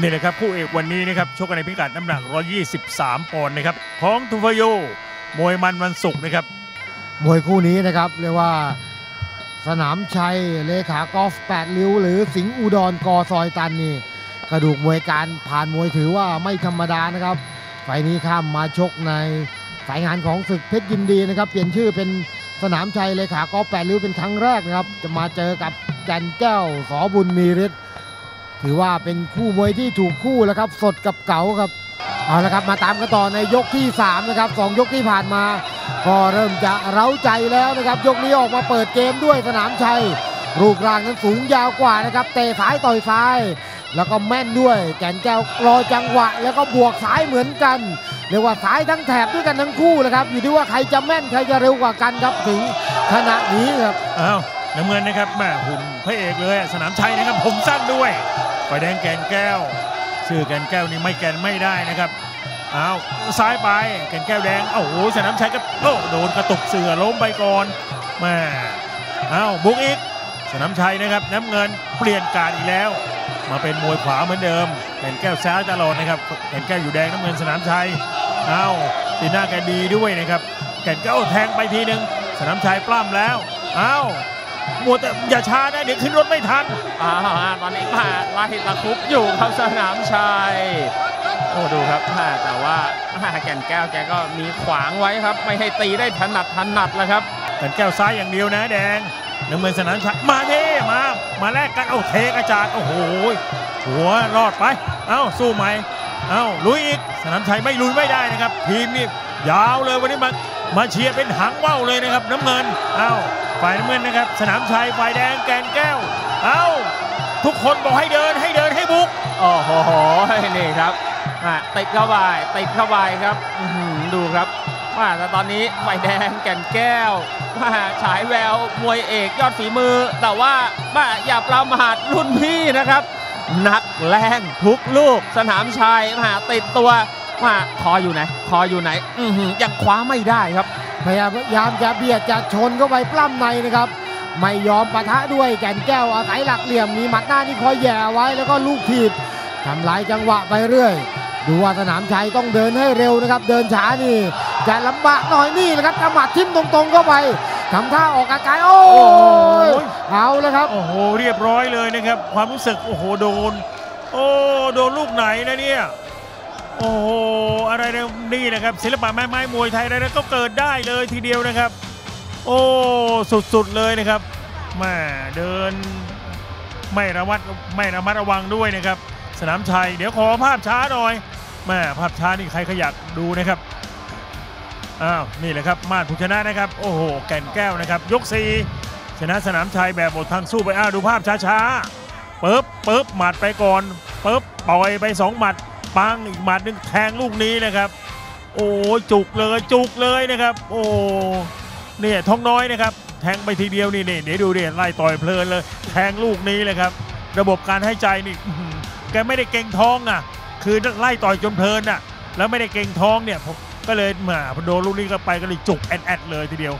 นี่นะครับคู่เอกวันนี้นะครับชกกันในพิกัดน้ำหนัก 123 ปอนด์นะครับของทูฟโยมวยมันวันศุกร์นะครับ มวยคู่นี้นะครับเรียกว่าสนามชัยเลขากอล์ฟ8ริ้ว หรือสิงห์อุดรกอซอยตันนี่กระดูกมวยการผ่านมวยถือว่าไม่ธรรมดานะครับไฟนี้ข้ามมาชกในสายงานของศึกเพชรยินดีนะครับ เปลี่ยนชื่อเป็นสนามชัยเลขากอล์ฟ8ริ้วเป็นครั้งแรกนะครับ จะมาเจอกับแก่นแก้วสอบุญมีฤทธิ์ ถือว่าเป็นคู่มวยที่ถูกคู่แล้วครับ สดกับเก๋าครับเอาละครับมาตามกันต่อในยกที่3นะครับสองยกที่ผ่านมา ก็เริ่มจะเร้าใจแล้วนะครับยกนี้ออกมาเปิดเกมด้วยสนามชัย รูปร่างนั้นสูงยาวกว่านะครับเตะซ้ายต่อยซ้าย แล้วก็แม่นด้วยแก่นแก้วรอจังหวะ แล้วก็บวกซ้ายเหมือนกันเรียกว่าซ้ายทั้งแถบด้วยกันทั้งคู่เลยครับอยู่ที่ว่าใครจะแม่นใครจะเร็วกว่ากันครับถึงขณะนี้ครับอ้าว น้ำเงินนะครับแม่หุ่นพระเอกเลยสนามชัยนะครับผมสั้นด้วยไฟแดงแกนแก้ว ชื่อแกนแก้วนี่ไม่แกนไม่ได้นะครับอ้าวซ้ายไปแกนแก้วแดงโอ้โหสนามชัยก็โอ้โดนกระตุกเสือล้มไปก่อนแม่อ้าวบุกอีกสนามชัยนะครับน้ำเงินเปลี่ยนการอีกแล้ว มาเป็นมวยขวาเหมือนเดิมแกนแก้วซ้ายตลอดนะครับแกนแก้วอยู่แดงน้ำเงินสนามชัยอ้าวตีหน้าแกดีด้วยนะครับแกนแก้วแทงไปทีหนึ่งสนามชัยปล้ำแล้วอ้า วมัวแต่อย่าช้านะเดี๋ยวขึ้นรถไม่ทันอ่าตอนนี้มาไล่ตะครุบอยู่ครับสนามชัยโอ้ดูครับอ่าแต่ว่าอ่าแก่นแก้วแกก็มีขวางไว้ครับ ไม่ให้ตีได้ถนัดถนัดแล้วครับกันแก้วซ้ายอย่างเดียวนะแดงน้ำเงินสนามชัยมาเท่มา มาแลกกันเอาเทกระจาดโอ้โหหัวรอดไป เอ้าสู้ไหมเอ้าลุยอีกสนามชัยไม่ลุยไม่ได้นะครับ ทีมนี่ยาวเลยวันนี้มามาเชียร์เป็นหางว่าวเลยนะครับ น้ำเงินเอ้า ฝ่ายน้ำเงินนะครับ สนามชัยฝ่ายแดงแกนแก้ว เอ้า ทุกคนบอกให้เดินให้เดินให้บุกโอ้โหนี่ครับอ่าติดเข้าไปติดเข้าไปครับดูครับว่าแต่ตอนนี้ไฟแดงแก่นแก้วว่าฉายแววมวยเอกยอดฝีมือ แต่ว่าว่าอย่าประมาทรุ่นพี่นะครับ นักแรงทุกลูก สนามชัยมาติดตัวว่าคออยู่ไหน คออยู่ไหนอือหือยังคว้าไม่ได้ครับ พยายามจะเบียดจะชนเข้าไปปล้ำในนะครับ ไม่ยอมปะทะด้วยแก่นแก้วอาศัยหลักเหลี่ยมมีหมัดหน้านี่คอยแย่ไว้แล้วก็ลูกถีบทำลายจังหวะไปเรื่อย ดูว่าสนามชัยต้องเดินให้เร็วนะครับ เดินช้านี่จะลำบากหน่อยนี่นะครับกระหมัดทิ่มตรงๆเข้าไปทำท่าออกอาการโอ้ยเอาแล้วครับโอ้โหเรียบร้อยเลยนะครับ ความรู้สึกโอ้โหโดน โอ้โดนลูกไหนนะเนี่ย โอ้โหอะไรนี่นะครับ ศิลปะแม่ไม้มวยไทยอะไรนะก็เกิดได้เลยทีเดียวนะครับ โอ้สุดๆเลยนะครับแม่เดินไม่ระมัดไม่ระมัดระวังด้วยนะครับ สนามชัยเดี๋ยวขอภาพช้าหน่อยแม่ภาพช้านี่ใครขยักดูนะครับอ้าวนี่แหละครับมาดผู้ชนะนะครับ โอ้โหแก่นแก้วนะครับ ยกสี่ชนะสนามชัยแบบหมดทางสู้ไปอ้าวดูภาพช้าๆปึ๊บปึ๊บหมัดไปก่อนปึ๊บปล่อยไปสองหมัด ปังอีกหมัดหนึงแทงลูกนี้นะครับ โอ้จุกเลยจุกเลยนะครับ โอ้เนี่ยท้องน้อยนะครับ แทงไปทีเดียวนี่นี่เดี๋ยวดูเดี๋ยไล่ต่อยเพลินเลย แทงลูกนี้เลยครับ ระบบการให้ใจนี่แกไม่ได้เก่งท้องอะ คือไล่ต่อยจนเพลินอะ แล้วไม่ได้เก่งท้องเนี่ยผมก็เลยมาพอโดนลูกนี้ก็ไปก็เลยจุกแอดแอดเลยทีเดียว